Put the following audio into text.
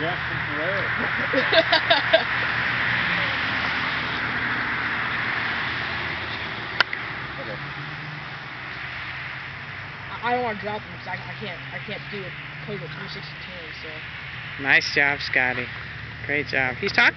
Jackson Ferrer. I don't want to drop him because I, I can't I can't do it. Play with so. Nice job, Scotty. Great job. He's talking.